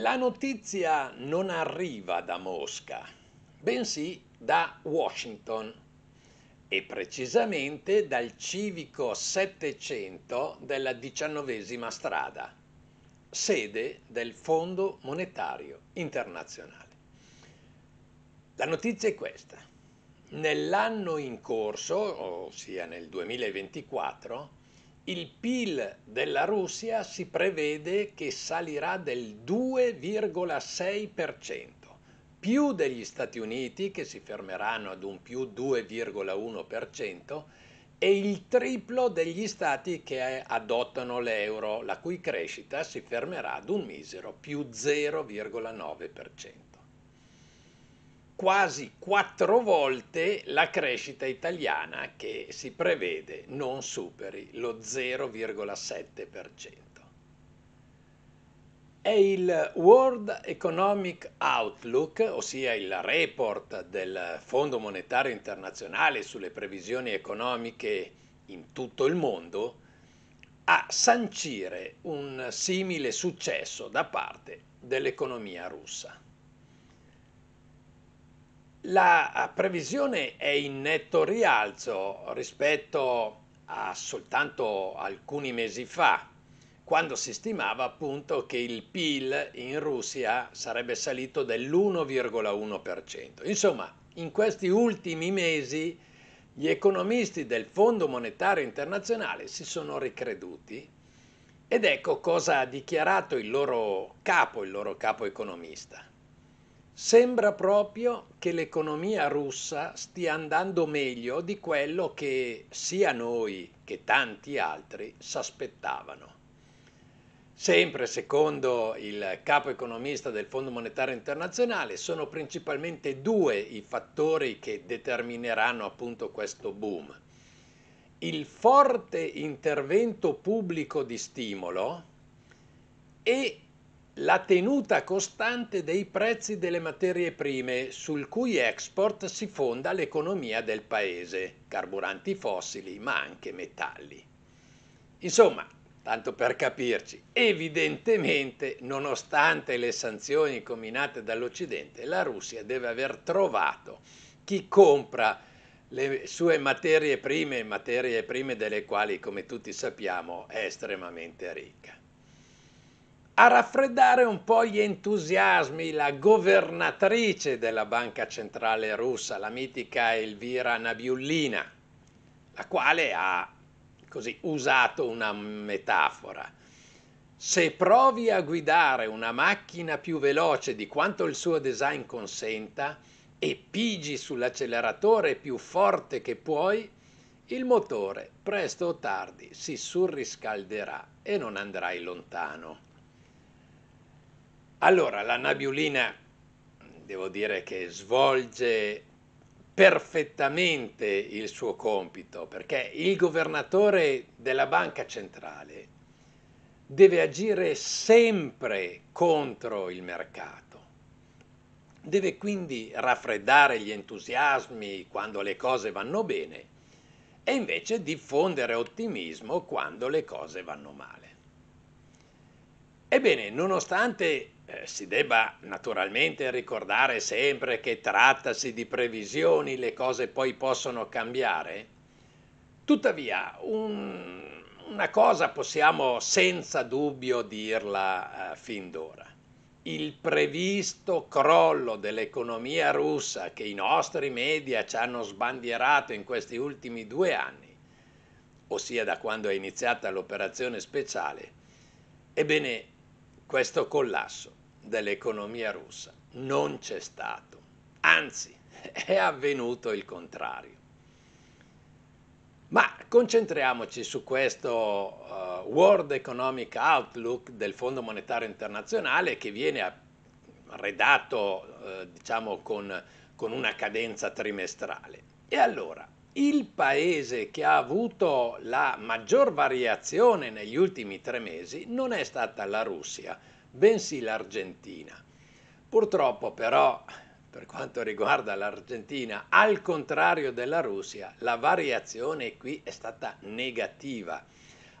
La notizia non arriva da Mosca, bensì da Washington e precisamente dal civico 700 della diciannovesima strada, sede del Fondo Monetario Internazionale. La notizia è questa. Nell'anno in corso, ossia nel 2024, il PIL della Russia si prevede che salirà del 2,6%, più degli Stati Uniti che si fermeranno ad un più 2,1% e il triplo degli stati che adottano l'euro, la cui crescita si fermerà ad un misero più 0,9% quasi quattro volte la crescita italiana che si prevede non superi lo 0,7%. È il World Economic Outlook, ossia il report del Fondo Monetario Internazionale sulle previsioni economiche in tutto il mondo, a sancire un simile successo da parte dell'economia russa. La previsione è in netto rialzo rispetto a soltanto alcuni mesi fa, quando si stimava appunto che il PIL in Russia sarebbe salito dell'1,1%. Insomma, in questi ultimi mesi gli economisti del Fondo Monetario Internazionale si sono ricreduti ed ecco cosa ha dichiarato il loro capo, il loro capo economista. Sembra proprio che l'economia russa stia andando meglio di quello che sia noi che tanti altri s'aspettavano. Sempre secondo il capo economista del Fondo Monetario Internazionale, sono principalmente due i fattori che determineranno appunto questo boom. Il forte intervento pubblico di stimolo e la tenuta costante dei prezzi delle materie prime sul cui export si fonda l'economia del paese, carburanti fossili ma anche metalli. Insomma, tanto per capirci, evidentemente, nonostante le sanzioni combinate dall'Occidente, la Russia deve aver trovato chi compra le sue materie prime, materie prime delle quali, come tutti sappiamo, è estremamente ricca a raffreddare un po' gli entusiasmi la governatrice della banca centrale russa, la mitica Elvira Nabiullina, la quale ha così usato una metafora. Se provi a guidare una macchina più veloce di quanto il suo design consenta e pigi sull'acceleratore più forte che puoi, il motore presto o tardi si surriscalderà e non andrai lontano. Allora, la Nabiulina devo dire che svolge perfettamente il suo compito, perché il governatore della banca centrale deve agire sempre contro il mercato. Deve quindi raffreddare gli entusiasmi quando le cose vanno bene e invece diffondere ottimismo quando le cose vanno male. Ebbene, nonostante si debba naturalmente ricordare sempre che trattasi di previsioni, le cose poi possono cambiare, tuttavia un, una cosa possiamo senza dubbio dirla eh, fin d'ora. Il previsto crollo dell'economia russa che i nostri media ci hanno sbandierato in questi ultimi due anni, ossia da quando è iniziata l'operazione speciale, ebbene questo collasso dell'economia russa non c'è stato, anzi è avvenuto il contrario. Ma concentriamoci su questo uh, World Economic Outlook del Fondo Monetario Internazionale che viene redatto uh, diciamo con, con una cadenza trimestrale. E allora, il paese che ha avuto la maggior variazione negli ultimi tre mesi non è stata la Russia, bensì l'Argentina. Purtroppo però, per quanto riguarda l'Argentina, al contrario della Russia, la variazione qui è stata negativa.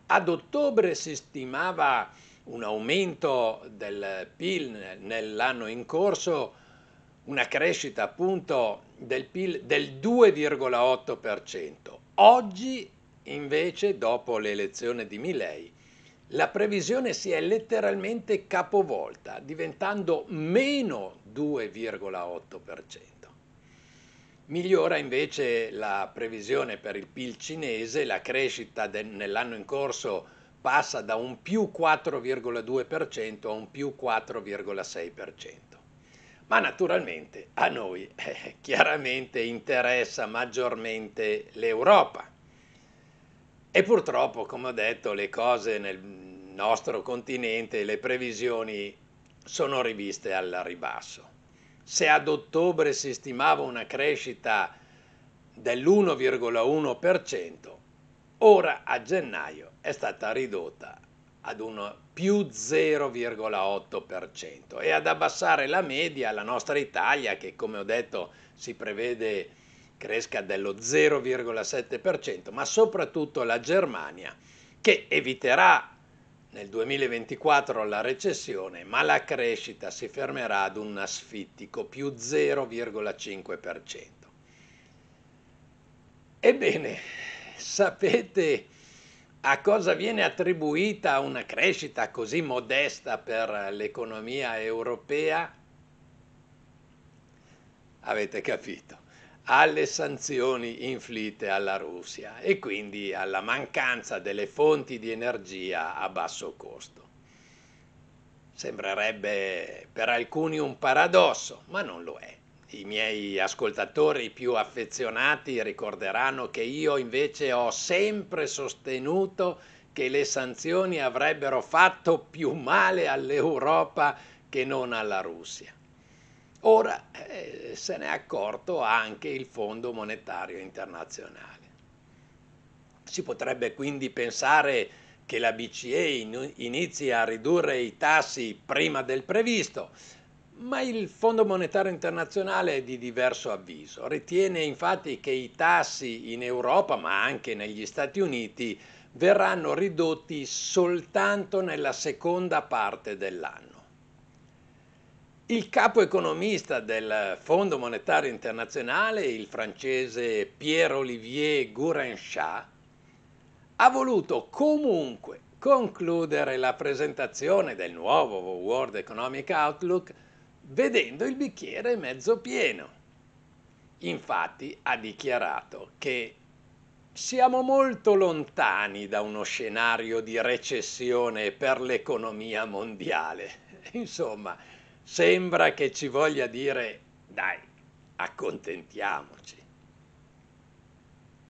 Ad ottobre si stimava un aumento del PIL nell'anno in corso, una crescita appunto del PIL del 2,8%. Oggi invece, dopo l'elezione di Milei, la previsione si è letteralmente capovolta, diventando meno 2,8%. Migliora invece la previsione per il PIL cinese, la crescita nell'anno in corso passa da un più 4,2% a un più 4,6%. Ma naturalmente a noi eh, chiaramente interessa maggiormente l'Europa. E purtroppo, come ho detto, le cose nel nostro continente, le previsioni sono riviste al ribasso. Se ad ottobre si stimava una crescita dell'1,1%, ora a gennaio è stata ridotta ad un più 0,8% e ad abbassare la media la nostra Italia che come ho detto si prevede cresca dello 0,7%, ma soprattutto la Germania che eviterà nel 2024 la recessione, ma la crescita si fermerà ad un asfittico più 0,5%. Ebbene, sapete a cosa viene attribuita una crescita così modesta per l'economia europea? Avete capito? alle sanzioni inflitte alla Russia e quindi alla mancanza delle fonti di energia a basso costo. Sembrerebbe per alcuni un paradosso, ma non lo è. I miei ascoltatori più affezionati ricorderanno che io invece ho sempre sostenuto che le sanzioni avrebbero fatto più male all'Europa che non alla Russia. Ora eh, se ne è accorto anche il Fondo Monetario Internazionale. Si potrebbe quindi pensare che la BCE inizi a ridurre i tassi prima del previsto, ma il Fondo Monetario Internazionale è di diverso avviso. Ritiene infatti che i tassi in Europa, ma anche negli Stati Uniti, verranno ridotti soltanto nella seconda parte dell'anno. Il capo economista del Fondo Monetario Internazionale, il francese Pierre-Olivier Gourenchat, ha voluto comunque concludere la presentazione del nuovo World Economic Outlook vedendo il bicchiere mezzo pieno. Infatti ha dichiarato che siamo molto lontani da uno scenario di recessione per l'economia mondiale. Insomma, sembra che ci voglia dire dai, accontentiamoci.